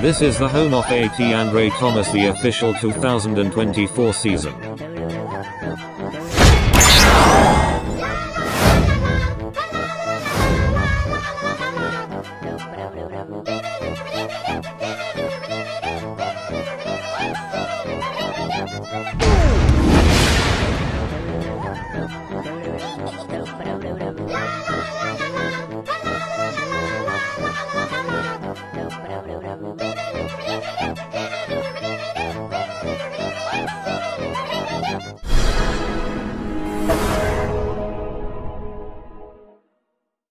This is the home of AT and Ray Thomas the official 2024 season.